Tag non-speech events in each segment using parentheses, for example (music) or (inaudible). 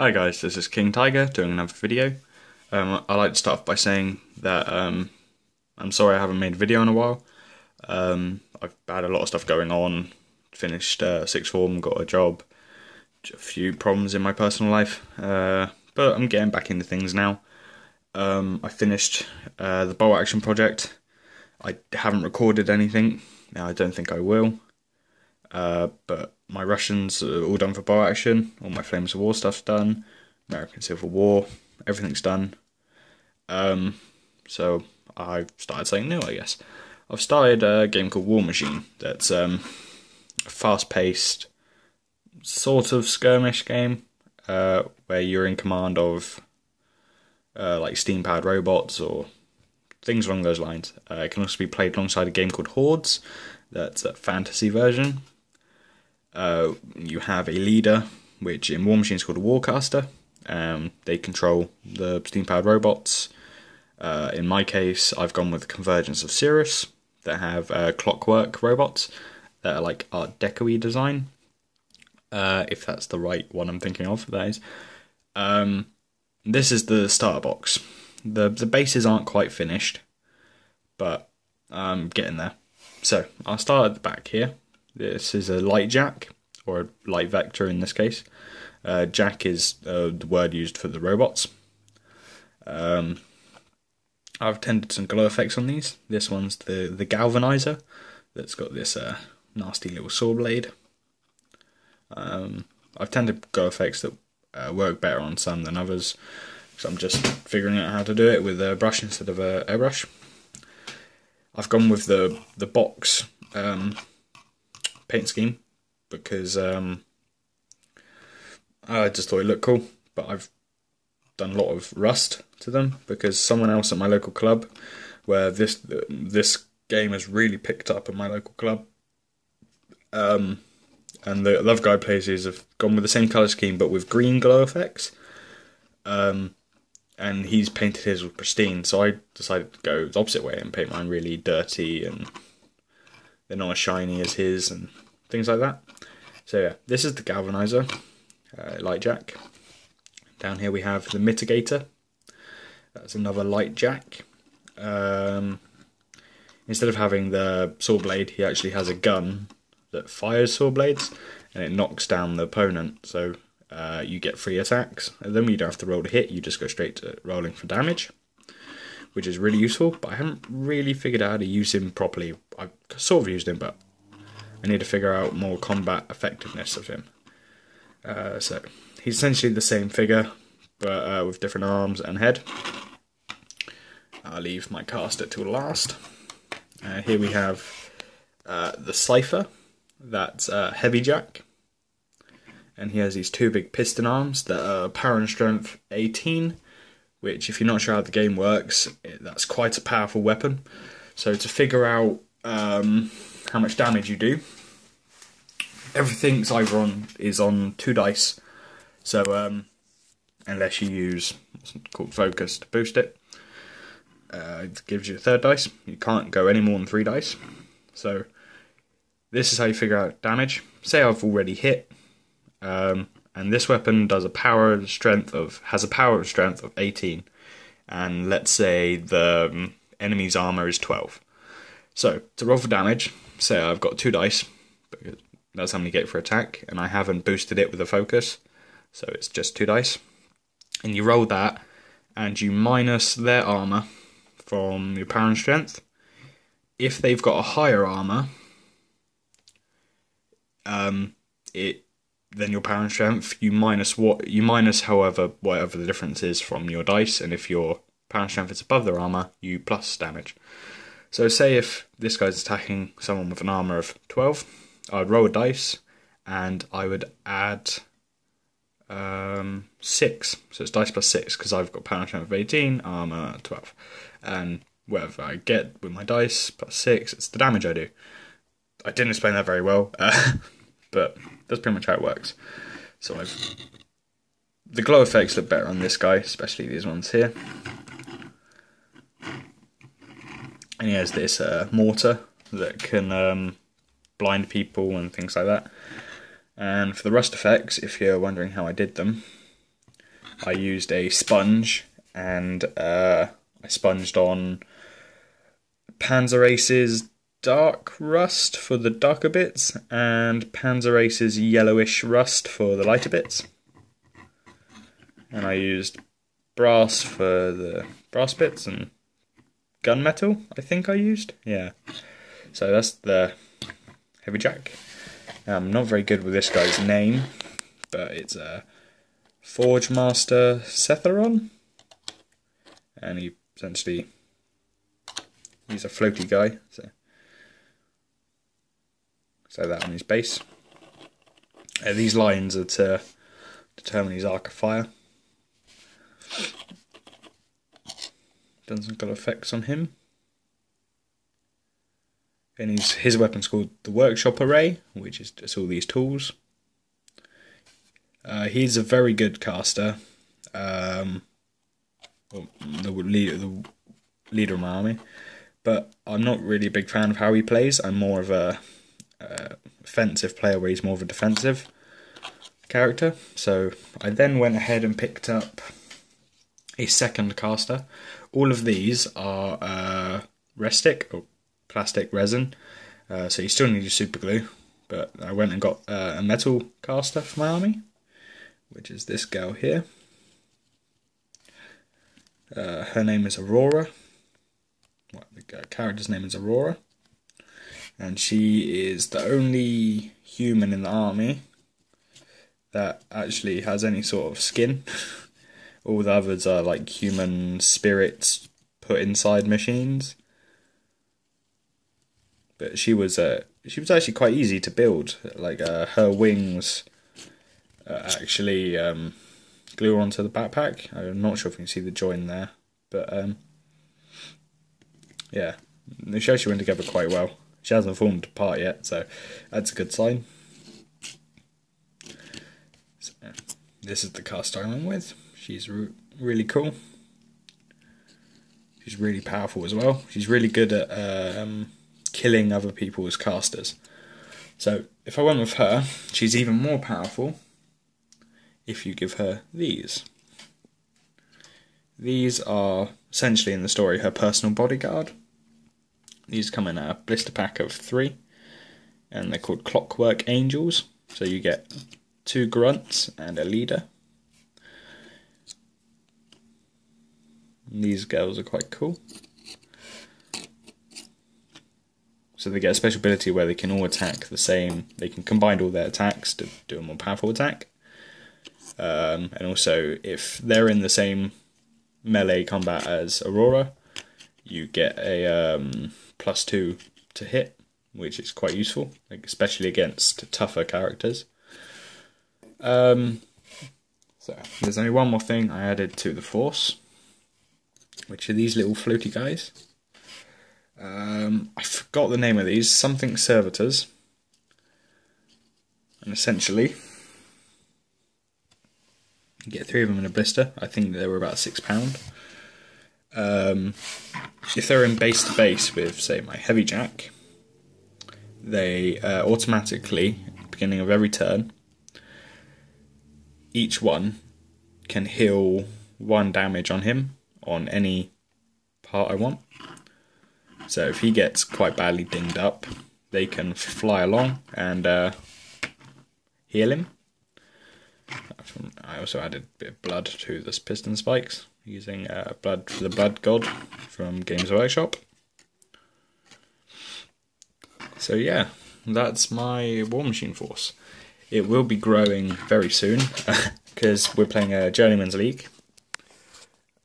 Hi guys, this is King Tiger doing another video. Um, I'd like to start off by saying that um, I'm sorry I haven't made a video in a while. Um, I've had a lot of stuff going on, finished uh, sixth form, got a job, a few problems in my personal life, uh, but I'm getting back into things now. Um, I finished uh, the bolt action project. I haven't recorded anything. I don't think I will. Uh, but my Russians are all done for bolt action. All my Flames of War stuff's done. American Civil War, everything's done. Um, so I've started something new, I guess. I've started a game called Warmachine. That's um, a fast-paced sort of skirmish game uh, where you're in command of uh, like steam-powered robots or things along those lines. Uh, it can also be played alongside a game called Hordes. That's a fantasy version uh, you have a leader, which in Warmachine is called a Warcaster. Um, they control the steam powered robots. Uh, in my case, I've gone with Convergence of Cyriss that have uh, clockwork robots that are like Art Deco design. Uh, if that's the right one I'm thinking of, that is. Um, this is the starter box. The the bases aren't quite finished, but I'm getting there. So I'll start at the back here. This is a light jack, or light vector in this case. Uh, jack is uh, the word used for the robots. Um, I've tended some glow effects on these. This one's the, the galvanizer that's got this uh, nasty little saw blade. Um, I've tended glow effects that uh, work better on some than others. So I'm just figuring out how to do it with a brush instead of a airbrush. I've gone with the the box um, paint scheme because um, I just thought it looked cool. But I've done a lot of rust to them because someone else at my local club, where this this game has really picked up at my local club, um, and the Love Guy players have gone with the same color scheme but with green glow effects. Um, and he's painted his with pristine, so I decided to go the opposite way and paint mine really dirty and they're not as shiny as his and things like that. So yeah, this is the galvanizer, uh, light jack. Down here we have the mitigator. That's another light jack. Um, instead of having the saw blade, he actually has a gun that fires saw blades and it knocks down the opponent. So uh, you get free attacks. And then you don't have to roll to hit, you just go straight to rolling for damage which is really useful, but I haven't really figured out how to use him properly. I've sort of used him, but I need to figure out more combat effectiveness of him. Uh, so he's essentially the same figure, but uh, with different arms and head. I'll leave my caster till last. Uh, here we have uh, the Cipher, that's uh, Heavy Jack. And he has these two big piston arms that are power and strength 18 which, if you're not sure how the game works, that's quite a powerful weapon. So to figure out um, how much damage you do, everything's either on is on two dice. So um, unless you use what's called focus to boost it, uh, it gives you a third dice. You can't go any more than three dice. So this is how you figure out damage. Say I've already hit. Um, and this weapon does a power strength of has a power strength of 18 and let's say the um, enemy's armor is 12 so to roll for damage say i've got two dice that's how many get for attack and i haven't boosted it with a focus so it's just two dice and you roll that and you minus their armor from your power and strength if they've got a higher armor um, it then your power and strength, you minus what you minus however whatever the difference is from your dice, and if your power and strength is above their armor, you plus damage. So say if this guy's attacking someone with an armor of twelve, I would roll a dice, and I would add um, six. So it's dice plus six because I've got power of eighteen, armor twelve, and whatever I get with my dice plus six, it's the damage I do. I didn't explain that very well, uh, (laughs) but that's pretty much how it works. So I've the glow effects look better on this guy, especially these ones here. And he has this uh, mortar that can um, blind people and things like that. And for the rust effects, if you're wondering how I did them, I used a sponge and uh, I sponged on Panzer Ace's dark rust for the darker bits and Panzer Ace's yellowish rust for the lighter bits. And I used brass for the brass bits and gunmetal, I think I used. Yeah. So that's the heavy jack. I'm not very good with this guy's name, but it's a Forge Master Syntherion. And he essentially he's a floaty guy, so so that on his base. Uh, these lines are to determine his arc of fire. Done some good effects on him. And his, his weapon's called the Workshop Array, which is just all these tools. Uh, he's a very good caster. Um, well, the leader, the leader of my army. But I'm not really a big fan of how he plays. I'm more of a uh, offensive player where he's more of a defensive character. So I then went ahead and picked up a second caster. All of these are uh, Restic or plastic resin, uh, so you still need your super glue. But I went and got uh, a metal caster for my army, which is this girl here. Uh, her name is Aurora. Well, the character's name is Aurora and she is the only human in the army that actually has any sort of skin. (laughs) All the others are like human spirits put inside machines. But she was uh, she was actually quite easy to build. Like uh, her wings uh, actually um, glue onto the backpack. I'm not sure if you can see the join there, but um, yeah, they actually went together quite well. She hasn't formed apart yet, so that's a good sign. So, this is the cast I'm with. She's re really cool. She's really powerful as well. She's really good at um, killing other people's casters. So if I went with her, she's even more powerful if you give her these. These are essentially in the story her personal bodyguard. These come in a blister pack of three, and they're called Clockwork Angels. So you get two grunts and a leader. These girls are quite cool. So they get a special ability where they can all attack the same. They can combine all their attacks to do a more powerful attack. Um, and also, if they're in the same melee combat as Aurora, you get a um, plus two to hit, which is quite useful, especially against tougher characters. Um, so there's only one more thing I added to the force, which are these little floaty guys. Um, I forgot the name of these, something servitors. And essentially, you get three of them in a blister. I think they were about six pound. Um, if they're in base to base with, say, my heavy jack, they uh, automatically, beginning of every turn, each one can heal one damage on him on any part I want. So if he gets quite badly dinged up, they can fly along and uh, heal him. I also added a bit of blood to this piston spikes using uh, Blood for the Blood God from Games Workshop. So yeah, that's my Warmachine Force. It will be growing very soon (laughs) because we're playing a Journeyman's League.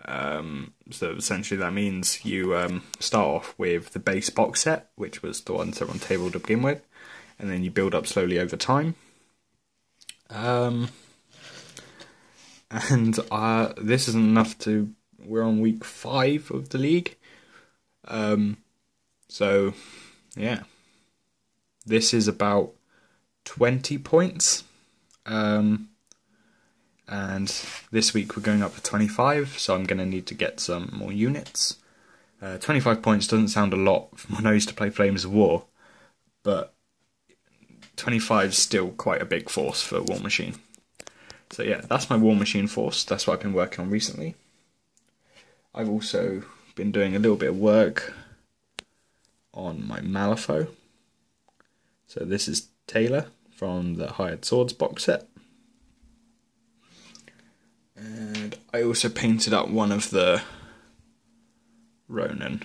Um, so essentially that means you um, start off with the base box set, which was the ones that were on table to begin with, and then you build up slowly over time. Um, and uh, this isn't enough to. We're on week five of the league, um, so yeah, this is about twenty points, um, and this week we're going up to twenty-five. So I'm going to need to get some more units. Uh, twenty-five points doesn't sound a lot from when I used to play Flames of War, but 25 is still quite a big force for Warmachine. So yeah, that's my Warmachine Force. That's what I've been working on recently. I've also been doing a little bit of work on my Malifaux. So this is Taelor from the Hired Swords box set. And I also painted up one of the Ronin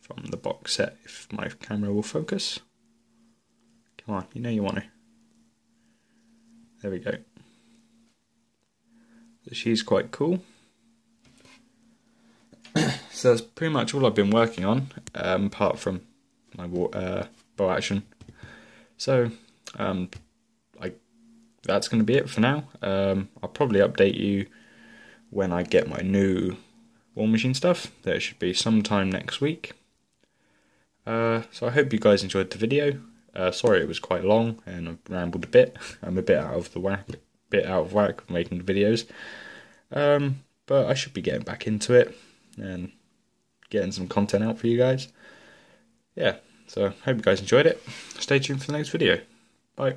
from the box set, if my camera will focus. Come on, you know you want to. There we go. So she's quite cool. (clears throat) so that's pretty much all I've been working on, um, apart from my uh, bow action. So, um, I that's going to be it for now. Um, I'll probably update you when I get my new Warmachine stuff. That should be sometime next week. Uh, so I hope you guys enjoyed the video. Uh, sorry it was quite long and I rambled a bit. (laughs) I'm a bit out of the whack, bit out of whack making the videos. Um, but I should be getting back into it and getting some content out for you guys. Yeah, so hope you guys enjoyed it. Stay tuned for the next video. Bye.